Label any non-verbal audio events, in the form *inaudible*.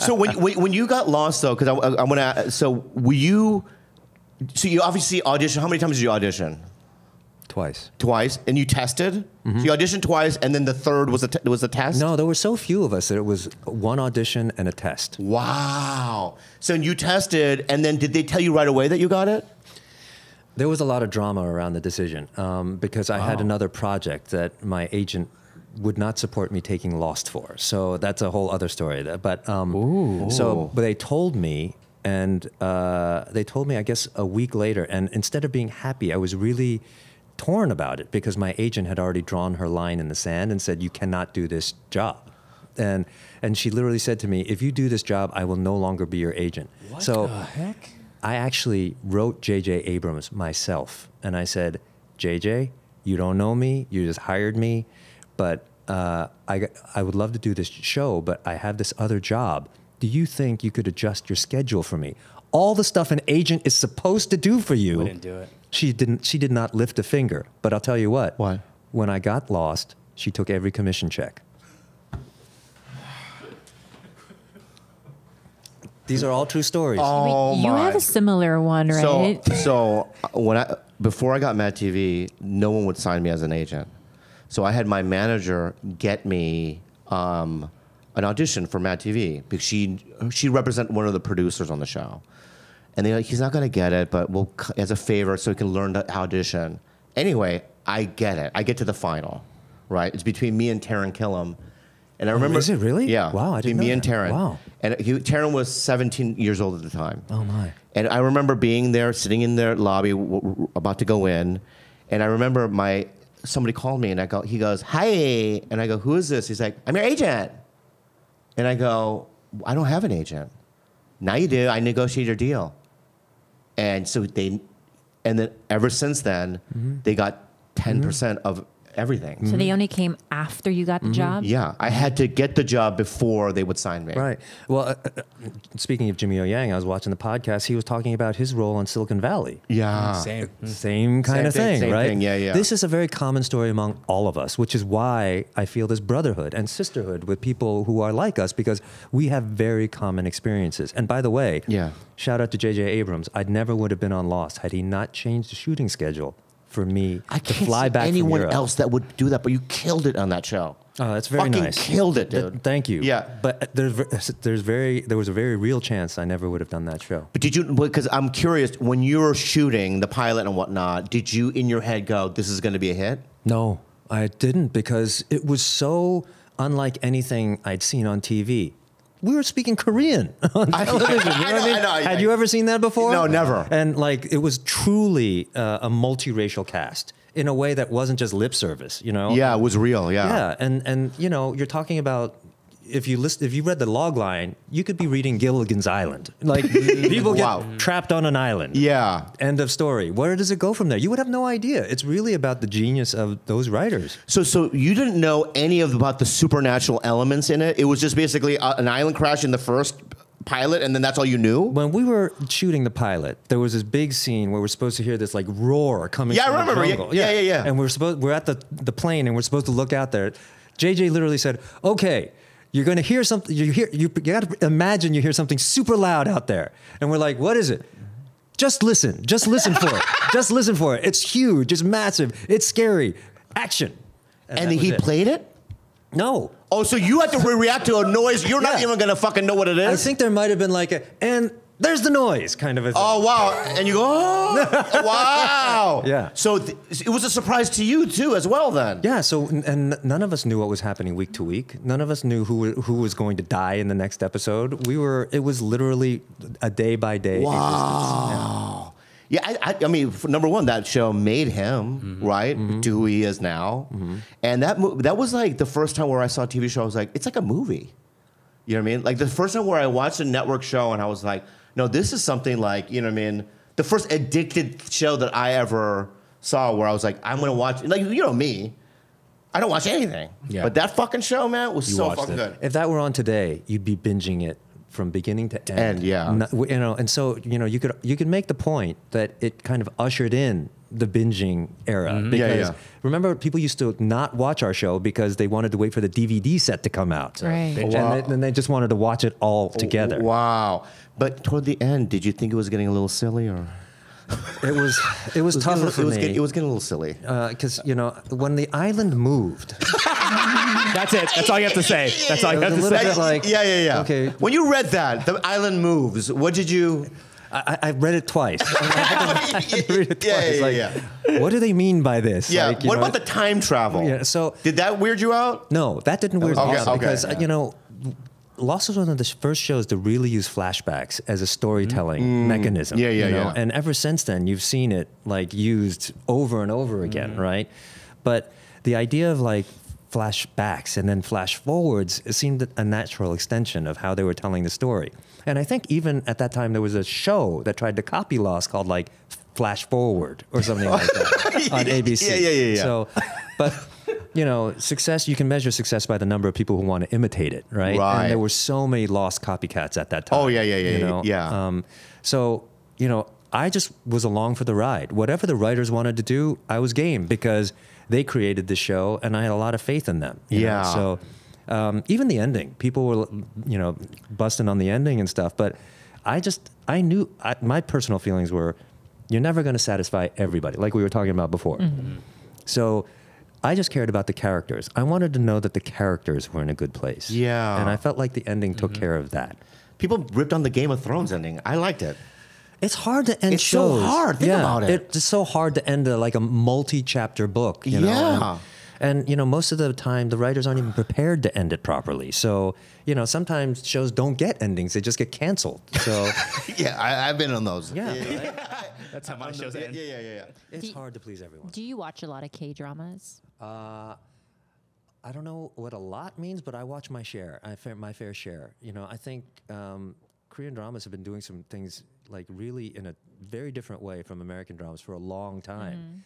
So when when when you got lost though, because I, I, want to. So were you? So you obviously audition. How many times did you audition? Twice. Twice, and you tested. So you auditioned twice, and then the third was a t- was a test. No, there were so few of us that it was one audition and a test. Wow. So you tested, and then did they tell you right away that you got it? There was a lot of drama around the decision um, because I had another project that my agent would not support me taking Lost for. So that's a whole other story. But um, so, but they told me, and uh, they told me, I guess, a week later. And instead of being happy, I was really torn about it because my agent had already drawn her line in the sand and said, "You cannot do this job." And and she literally said to me, "If you do this job, I will no longer be your agent." What so the heck? I actually wrote J.J. Abrams myself, and I said, "JJ, you don't know me. You just hired me, but uh, I I would love to do this show, but I have this other job. Do you think you could adjust your schedule for me? All the stuff an agent is supposed to do for you." Wouldn't do it. She didn't. She did not lift a finger. But I'll tell you what. What? When I got lost, she took every commission check. These are all true stories. Oh you my. have a similar one, right? So, so uh, when I before I got Mad TV, no one would sign me as an agent. So I had my manager get me um, an audition for Mad TV because she she represent one of the producers on the show, and they're like, he's not gonna get it, but we'll as a favor so he can learn to audition. Anyway, I get it. I get to the final, right? It's between me and Taran Killam. And I remember, is it really? Yeah. Wow, I between didn't me know and that. Taran. Wow. And he, Taran was 17 years old at the time. Oh, my. And I remember being there, sitting in their lobby, about to go in, and I remember my somebody called me, and I go, he goes, "Hi," and I go, "Who is this?" He's like, "I'm your agent," and I go, "I don't have an agent." Now you do. I negotiate your deal, and so they, and then ever since then, mm-hmm. they got 10 percent of everything. so they only came after you got the job. Yeah, I had to get the job before they would sign me. Right. Well, uh, uh, speaking of Jimmy O Yang, I was watching the podcast. He was talking about his role on Silicon Valley. Yeah. Same. Same kind Same of thing, thing, same right? thing, yeah, yeah. This is a very common story among all of us, which is why I feel this brotherhood and sisterhood with people who are like us because we have very common experiences. And by the way, Yeah. shout out to J.J. Abrams. I never would have been on Lost had he not changed the shooting schedule for me I to can't fly see back from anyone Europe. else that would do that, but you killed it on that show. Oh, that's very Fucking nice. killed it, Th- dude. thank you. Yeah. but uh, there's uh, there's very there was a very real chance I never would have done that show. But did you? Because I'm curious. When you were shooting the pilot and whatnot, did you in your head go, "This is going to be a hit"? No, I didn't because it was so unlike anything I'd seen on TV. We were speaking Korean *laughs* on television. I you know, know, I mean? Know, I- Had you ever seen that before? No, never. And like, it was truly uh, a multiracial cast in a way that wasn't just lip service. You know? Yeah, it was real. Yeah. Yeah, and and you know, you're talking about if you list if you read the log line, you could be reading Gilligan's Island. Like *laughs* people get Wow. trapped on an island. Yeah. End of story. Where does it go from there? You would have no idea. It's really about the genius of those writers. So, so you didn't know any of about the supernatural elements in it. It was just basically uh, an island crash in the first pilot, and then that's all you knew. When we were shooting the pilot, there was this big scene where we're supposed to hear this like roar coming Yeah, I remember. the Yeah, jungle. yeah, yeah, yeah. And we're supposed we're at the the plane and we're supposed to look out there. JJ literally said, "Okay, you're going to hear something. You hear you, you got to imagine you hear something super loud out there." And we're like, "What is it?" Just listen. Just listen for it. *laughs* Just listen for it. It's huge. It's massive. It's scary. Action. And was he it. played it. No. Oh, so you had to re- react to a noise. You're not even gonna fucking know what it is. I think there might have been like a and there's the noise kind of oh, a thing. Oh wow! And you go, oh, wow! *laughs* Yeah. So th- it was a surprise to you too, as well. Then. Yeah, so and none of us knew what was happening week to week. None of us knew who who was going to die in the next episode. We were it was literally a day by day. Wow. Yeah, I, I, I mean, number one, that show made him mm-hmm. right mm-hmm. to who he is now, mm-hmm. and that mo- that was like the first time where I saw a TV show. I was like, it's like a movie. You know what I mean? Like the first time where I watched a network show, and I was like, no, this is something like you know what I mean. The first addicted show that I ever saw, where I was like, I'm gonna watch. Like you know me, I don't watch anything. Yeah. But that fucking show, man, was You so fucking it. good. If that were on today, you'd be binging it from beginning to end. end, yeah. No- you know, and so you know, you could you could make the point that it kind of ushered in the binging era Mm-hmm. Yeah, because yeah. remember people used to not watch our show because they wanted to wait for the DVD set to come out. Right. And, Wow. they, and they just wanted to watch it all together. Wow. But toward the end, did you think it was getting a little silly or? It was it was It was tougher getting, for it was me. Getting, it was getting a little silly. because you know when the island moved, *laughs* That's it. That's all you have to say. That's all you It have was to a say. little bit like yeah, yeah, yeah. okay. When you read that, the island moves. What did you? I, I read it twice. I had to read it Yeah, twice. yeah, like, yeah. what do they mean by this? Yeah. Like, what know, about the time travel? Yeah, so- did that weird you out? No, that didn't weird Okay, me out okay, because yeah. you know, Lost was one of the first shows to really use flashbacks as a storytelling mechanism. Mm. Yeah, yeah, you know? yeah. And ever since then, you've seen it like used over and over again, Mm. right? But the idea of like flashbacks and then flash forwards it seemed a natural extension of how they were telling the story. And I think even at that time there was a show that tried to copy Lost called like Flash Forward or something like that *laughs* on ABC. Yeah, yeah, yeah, yeah. So, but you know, success you can measure success by the number of people who want to imitate it, right? Right. And there were so many lost copycats at that time. Oh, yeah, yeah, yeah, you yeah, know? yeah. Um, so you know, I just was along for the ride. Whatever the writers wanted to do, I was game because they created the show, and I had a lot of faith in them. you know? Yeah. So. Um, even the ending, people were, you know, busting on the ending and stuff. But I just, I knew, I, my personal feelings were, you're never going to satisfy everybody, like we were talking about before. Mm-hmm. Mm-hmm. So I just cared about the characters. I wanted to know that the characters were in a good place. Yeah. And I felt like the ending took mm-hmm. care of that. People ripped on the Game of Thrones ending. I liked it. It's hard to end It's so hard. Think yeah, about it. It's so hard to end a, like a multi-chapter book. You know? Yeah. And, and you know, most of the time, the writers aren't even prepared to end it properly. So you know, sometimes shows don't get endings; they just get canceled. So *laughs* Yeah, I, I've been on those. yeah, *laughs* That's how my shows Yeah, end. yeah, yeah, yeah. it's Do- hard to please everyone. Do you watch a lot of K dramas? Uh, I don't know what a lot means, but I watch my share, I fair, my fair share. You know, I think um, Korean dramas have been doing some things like really in a very different way from American dramas for a long time. Mm-hmm.